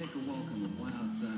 Take a walk in the wild side,